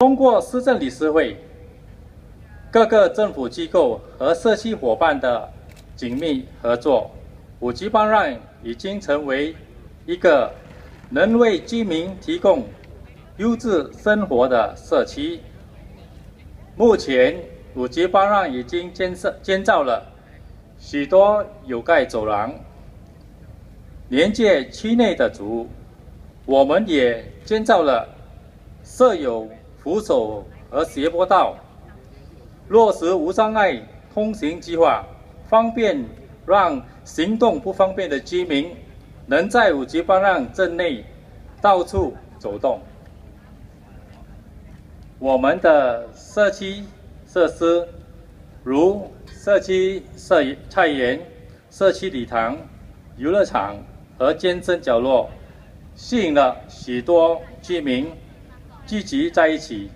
通过市政理事会、各个政府机构和社区伙伴的紧密合作，五级邦让已经成为一个能为居民提供优质生活的社区。目前，五级邦让已经建设建造了许多有盖走廊，连接区内的组。我们也建造了设有扶手和斜坡道，落实无障碍通行计划，方便让行动不方便的居民能在五级方让镇内到处走动。我们的社区设施如社区社菜园、社区礼堂、游乐场和健身角落，吸引了许多居民聚集在一起。